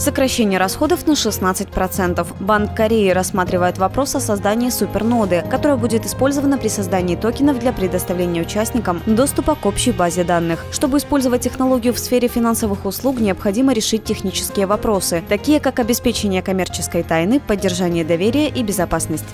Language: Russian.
Сокращение расходов на 16%. Банк Кореи рассматривает вопрос о создании суперноды, которая будет использована при создании токенов для предоставления участникам доступа к общей базе данных. Чтобы использовать технологию в сфере финансовых услуг, необходимо решить технические вопросы, такие как обеспечение коммерческой тайны, поддержание доверия и безопасность.